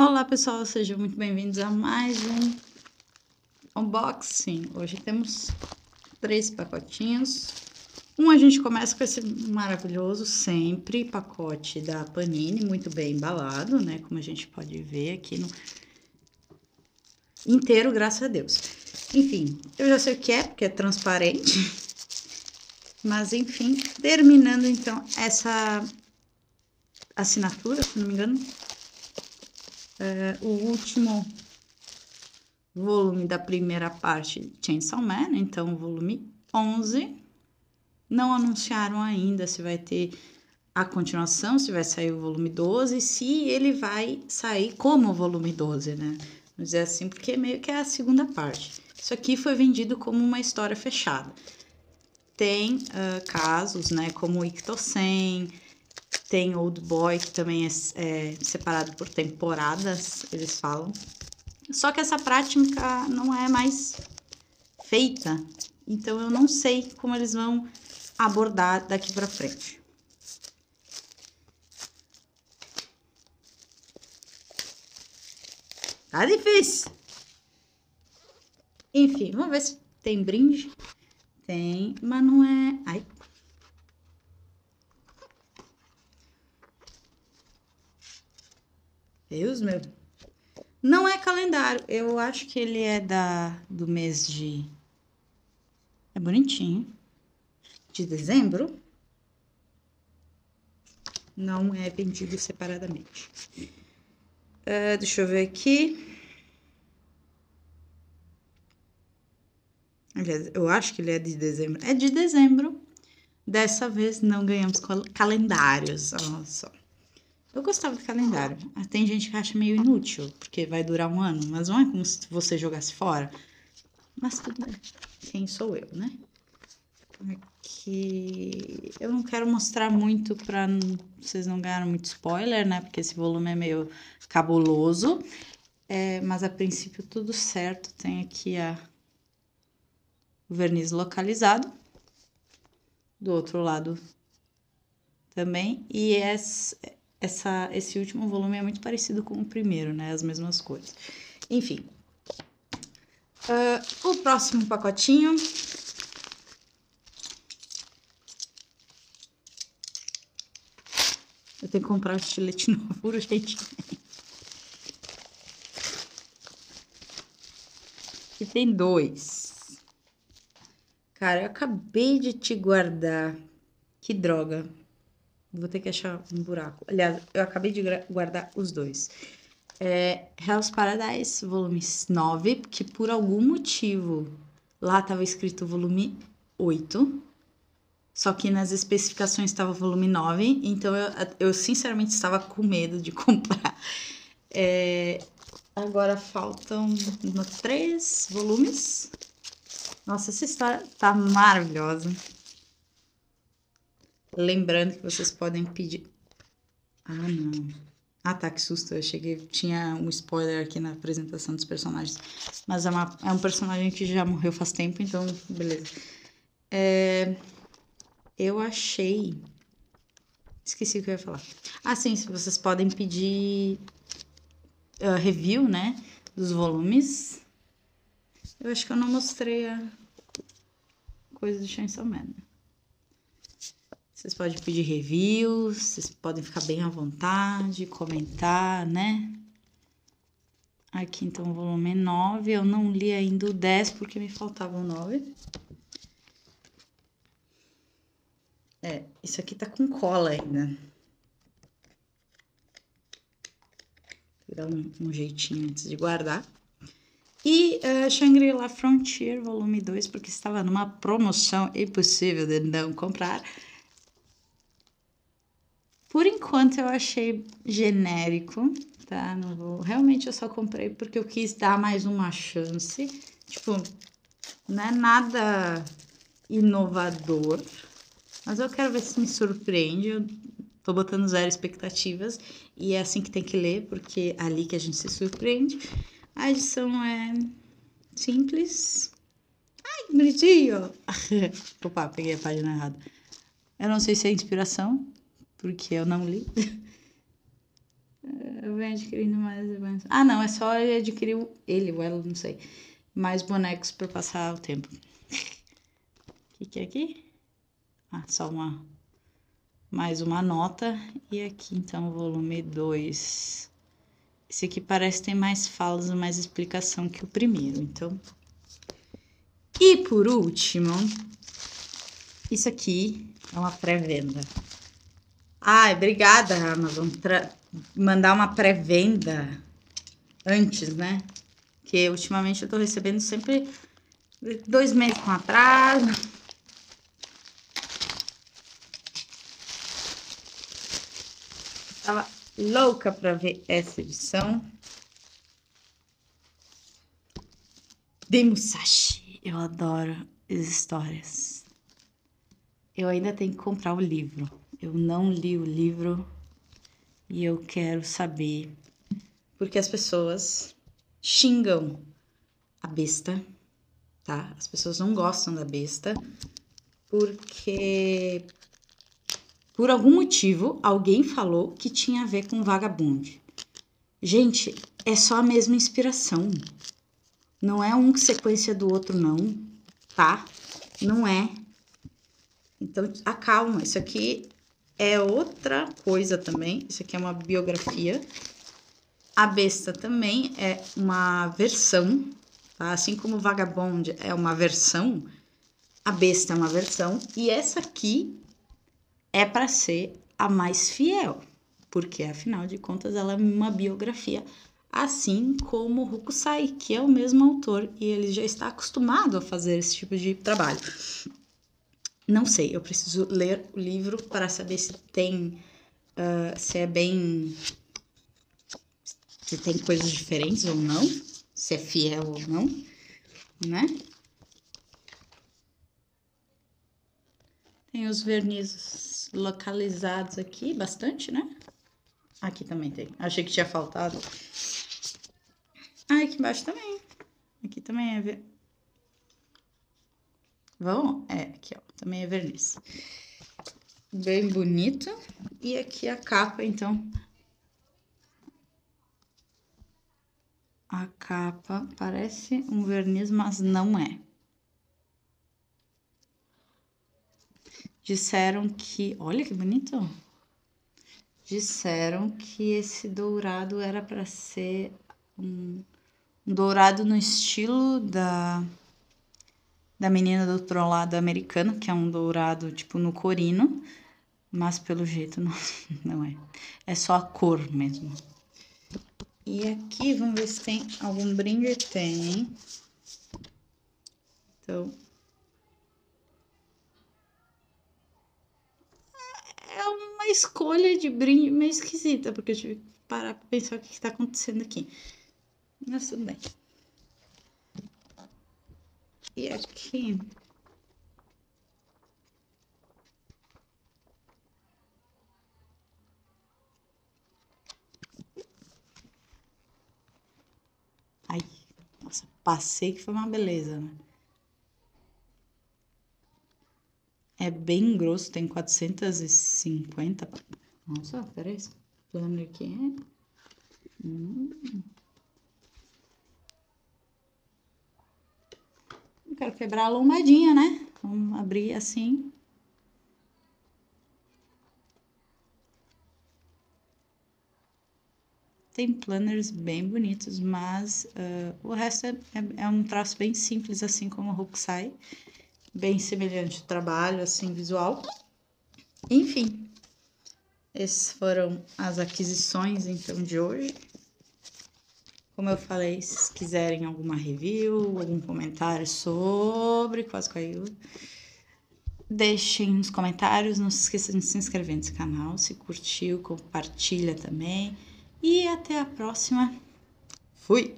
Olá pessoal, sejam muito bem-vindos a mais um unboxing. Hoje temos três pacotinhos. Um a gente começa com esse maravilhoso sempre pacote da Panini, muito bem embalado, né? Como a gente pode ver aqui no inteiro, graças a Deus. Enfim, eu já sei o que é, porque é transparente. Mas enfim, terminando então essa assinatura, se não me engano, é, o último volume da primeira parte Chainsaw Man, então volume 11. Não anunciaram ainda se vai ter a continuação, se vai sair o volume 12, se ele vai sair como o volume 12, né? Vamos dizer assim, porque meio que é a segunda parte. Isso aqui foi vendido como uma história fechada. Tem uh, casos, né, como Ictosen, tem Old Boy, que também é, é, separado por temporadas, eles falam. Só que essa prática não é mais feita, então eu não sei como eles vão abordar daqui para frente. Tá difícil. Enfim, vamos ver se tem brinde. Tem, mas não é. Ai, Deus meu. Não é calendário. Eu acho que ele é da do mês de. É bonitinho. De dezembro. Não é vendido separadamente. Uh, deixa eu ver aqui. Eu acho que ele é de dezembro. É de dezembro. Dessa vez não ganhamos calendários. Olha só. Eu gostava do calendário. Ah, tem gente que acha meio inútil, porque vai durar um ano, mas não é como se você jogasse fora. Mas tudo bem. Quem sou eu, né? Aqui. Eu não quero mostrar muito pra vocês não ganharem muito spoiler, né? Porque esse volume é meio cabuloso. É, mas a princípio tudo certo. Tem aqui a... o verniz localizado. Do outro lado também. E essa essa, esse último volume é muito parecido com o primeiro, né? As mesmas coisas. Enfim. Uh, o próximo pacotinho. Eu tenho que comprar o estilete novo, gente. E tem dois. Cara, eu acabei de te guardar. Que droga. Vou ter que achar um buraco. Aliás, eu acabei de guardar os dois. É Hell's Paradise, volume 9, que por algum motivo lá estava escrito volume 8. Só que nas especificações estava volume 9, então eu, eu sinceramente estava com medo de comprar. É, agora faltam três volumes. Nossa, essa história tá maravilhosa. Lembrando que vocês podem pedir. Ah, não. Ah, tá, que susto. Eu cheguei. Tinha um spoiler aqui na apresentação dos personagens. Mas é, uma, é um personagem que já morreu faz tempo, então, beleza. É, eu achei. Esqueci o que eu ia falar. Ah, sim, vocês podem pedir uh, review, né? Dos volumes. Eu acho que eu não mostrei a coisa do Chainsaw Man. Vocês podem pedir reviews, vocês podem ficar bem à vontade, comentar, né? Aqui então o volume 9, eu não li ainda o 10 porque me faltavam 9. É, isso aqui tá com cola ainda. Vou dar um, um jeitinho antes de guardar. E uh, Shangri-La Frontier, volume 2, porque estava numa promoção impossível de não comprar. Por enquanto eu achei genérico, tá? Não vou... Realmente eu só comprei porque eu quis dar mais uma chance. Tipo, não é nada inovador, mas eu quero ver se me surpreende. Eu tô botando zero expectativas e é assim que tem que ler, porque é ali que a gente se surpreende. A edição é simples. Ai, que bonitinho! Opa, peguei a página errada. Eu não sei se é inspiração, porque eu não li. Eu venho adquirindo mais. Ah, não, é só adquirir ele, o ela, não sei. Mais bonecos para passar o tempo. O que, que é aqui? Ah, só uma. Mais uma nota. E aqui, então, volume 2. Esse aqui parece ter mais falas, mais explicação que o primeiro, então. E por último, isso aqui é uma pré-venda. Ai, obrigada, Amazon. Tra mandar uma pré-venda antes, né? Que ultimamente eu tô recebendo sempre dois meses com atraso. Tava louca para ver essa edição. De Musashi. Eu adoro as histórias. Eu ainda tenho que comprar o livro. Eu não li o livro e eu quero saber porque as pessoas xingam a besta, tá? As pessoas não gostam da besta porque por algum motivo alguém falou que tinha a ver com vagabunde. Gente, é só a mesma inspiração. Não é um sequência do outro não, tá? Não é. Então, acalma. Isso aqui é outra coisa também. Isso aqui é uma biografia. A besta também é uma versão, tá? Assim como o Vagabond é uma versão, a besta é uma versão. E essa aqui é para ser a mais fiel, porque afinal de contas ela é uma biografia, assim como o Hokusai, que é o mesmo autor e ele já está acostumado a fazer esse tipo de trabalho. Não sei, eu preciso ler o livro para saber se tem. Uh, se é bem. Se tem coisas diferentes ou não. Se é fiel ou não, né? Tem os vernizes localizados aqui, bastante, né? Aqui também tem. Achei que tinha faltado. Ah, aqui embaixo também. Aqui também é Vão? É, aqui, ó. Também é verniz. Bem bonito. E aqui a capa, então. A capa parece um verniz, mas não é. Disseram que... Olha que bonito! Disseram que esse dourado era para ser um, um dourado no estilo da da menina do outro lado americano, que é um dourado tipo no corino, mas pelo jeito não, não é. É só a cor mesmo. E aqui, vamos ver se tem algum brinde. Tem. Então. É uma escolha de brinde meio esquisita, porque eu tive que parar pra pensar o que, que tá acontecendo aqui. Mas tudo bem. E aqui. Ai, nossa, passei que foi uma beleza, né? É bem grosso, tem 450. Nossa, peraí, plano aqui é. Hum. quero quebrar a lombadinha, né? Vamos abrir assim. Tem planners bem bonitos, mas uh, o resto é, é, é, um traço bem simples, assim como o Hokusai. Bem semelhante ao trabalho, assim, visual. Enfim, essas foram as aquisições, então, de hoje. Como eu falei, se quiserem alguma review, algum comentário sobre Quase Caiu, deixem nos comentários. Não se esqueçam de se inscrever nesse canal. Se curtiu, compartilha também. E até a próxima. Fui!